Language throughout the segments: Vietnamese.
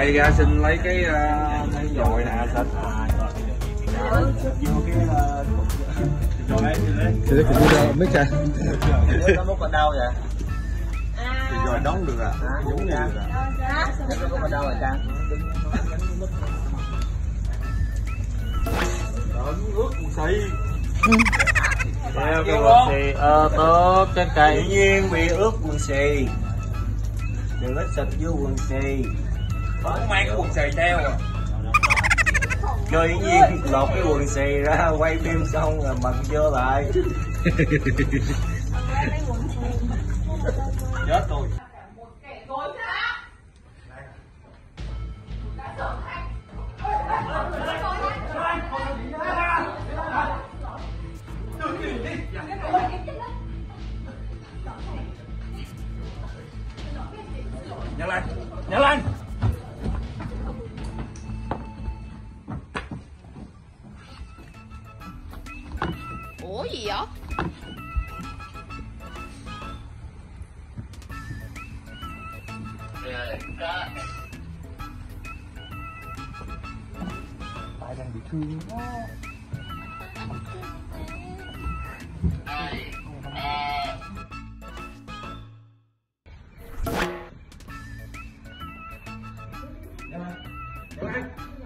thầy ra xin lấy cái uh, cái dồi nè xin vô cái rồi đấy thì nó cũng ra mấy cây nó múc ở đâu vậy thì rồi đóng được à? Giống như được à nó múc ở đâu rồi trang ướt xì Theo cái quần xì ờ tốt trên cây. Nhiên bị ướt quần xì. Đừng có xịt vô quần xì không mang cái quần xì theo à. Dĩ nhiên lột cái quần xì ra quay phim xong rồi mặc vô lại. Chết tôi Ủa gì vậy? tại đang bị thương Anh còn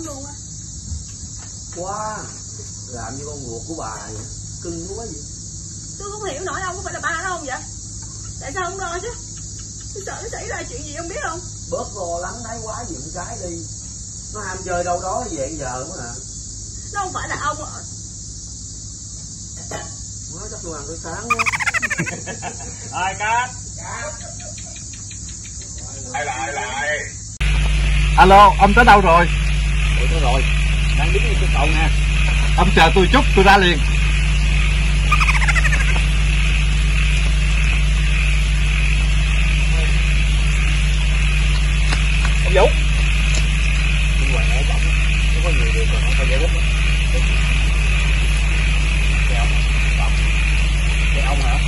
lắm luôn á. Quá. Làm như con ruột của bà vậy. Cưng quá vậy. Tôi không hiểu nổi ông có phải là ba nó không vậy? Tại sao không lo chứ? Tôi sợ nó xảy ra chuyện gì không biết không? Bớt lo lắng thái quá gì con cái đi. Nó ham chơi đâu đó về giờ quá à Nó không phải là ông à. nói chắc tôi làm tôi sáng quá. Ai cát ai lại lại alo ông tới đâu rồi Ủa rồi. Đang đứng trên cầu nè. Ông chờ tôi chút tôi ra liền ông vũ nhưng mà nó bỏng nó có nhiều điều còn không phải giải quyết cái ông bỏng cái ông hả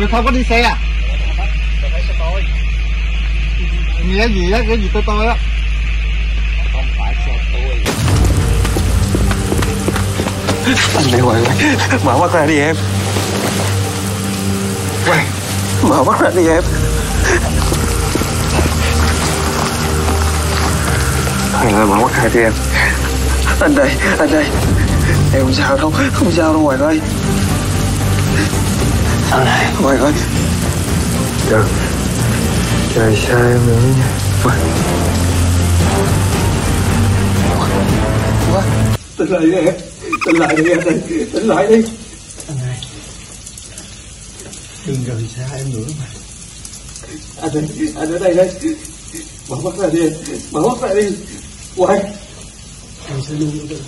tôi không có đi xe à? Xe tôi nghĩa gì á, cái gì tôi tôi á? Không phải xe tôi anh này hoài quay mở mắt ra đi em. Quay. mở mắt ra đi em. Anh ơi mở mắt ra đi em. Anh đây anh đây. Em không sao đâu, không sao đâu ngoài ơi sao này Hoàng ơi Trời Trời sao em nữa nha Hoàng tỉnh lại đi em tỉnh lại đi em tỉnh lại đi Đừng rời xa em nữa mà. Anh ơi anh ở đây đây. Mở mắt ra đi. Mở mắt ra đi. Hoàng Em sẽ luôn luôn cạnh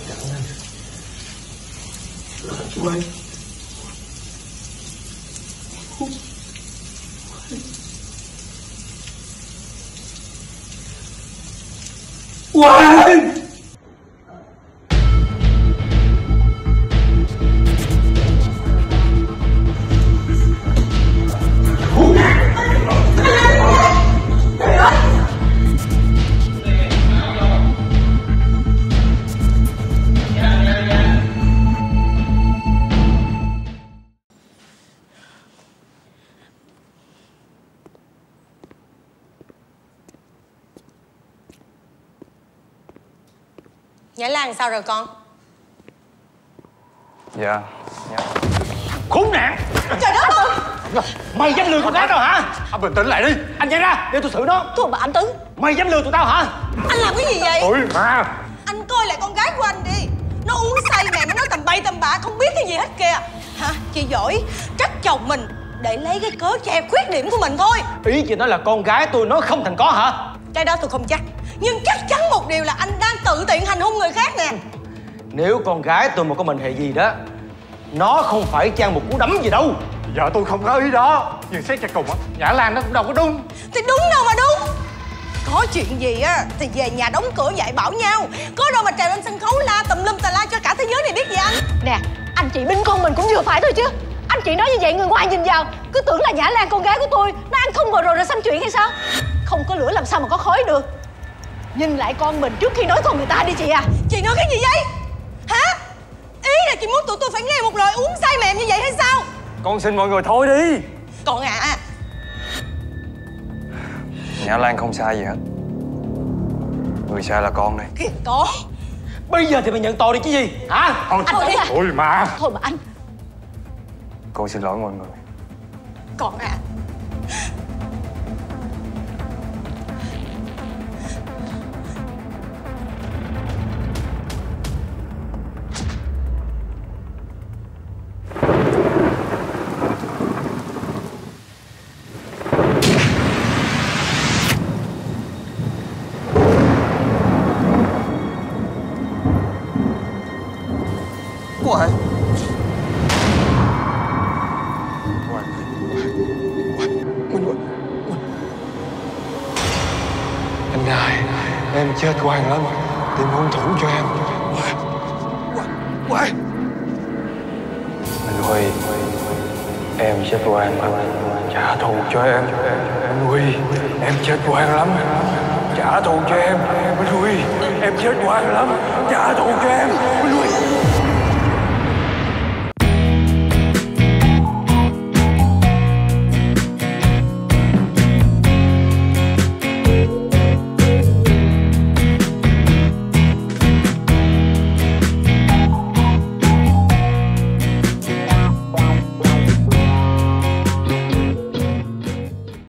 anh What? Nhã Lan sao rồi con? Dạ. Dạ. Khốn nạn! Trời đất ơi! Mày dám lừa con gái tao hả? À, bình tĩnh lại đi. Anh nhanh ra để tôi xử nó. Thưa bà anh Tứ. Mày dám lừa tụi tao hả? Anh làm cái gì vậy? Ôi mà Anh coi lại con gái của anh đi. Nó uống say mẹ nó nói tầm bay tầm bạ Không biết cái gì hết kìa. Hả chị giỏi. Trách chồng mình Để lấy cái cớ che khuyết điểm của mình thôi. Ý chị nói là con gái tôi nói không thành có hả? Cái đó tôi không chắc Nhưng chắc chắn một điều là anh đang tự tiện hành hung người khác nè. Nếu con gái tôi mà có mệnh hệ gì đó nó không phải trang một cú đấm gì đâu. Vợ tôi không có ý đó Nhưng xét cho cùng á Nhã Lan nó cũng đâu có đúng. Thì đúng đâu mà đúng. Có chuyện gì á Thì về nhà đóng cửa dạy bảo nhau. Có đâu mà trèo lên sân khấu la tùm lum tà la cho cả thế giới này biết gì anh? Nè, anh chị binh con mình cũng vừa phải thôi chứ. Anh chị nói như vậy người ngoài nhìn vào Cứ tưởng là Nhã Lan con gái của tôi Nó ăn không vừa rồi rồi xăm chuyện hay sao? Không có lửa làm sao mà có khói được Nhìn lại con mình trước khi nói con người ta đi chị à. Chị nói cái gì vậy? Hả? Ý là chị muốn tụi tôi phải nghe một lời uống say mềm như vậy hay sao? Con xin mọi người thôi đi. Còn à Nhã Lan không sai gì hết. Người sai là con đây Kìa con bây giờ thì mày nhận tội đi chứ gì? Hả? Thôi Anh Tứ à Ôi mà. Thôi mà anh. Con xin lỗi mọi người. Còn à Em chết quan lắm Tìm hung thủ cho em. Hoài Hoài Anh Huy Em chết quan lắm. Trả thù cho em. Anh Huy Em chết quan lắm. Trả thù cho em. Anh Huy Em chết quan lắm. Trả thù cho em. Anh Huy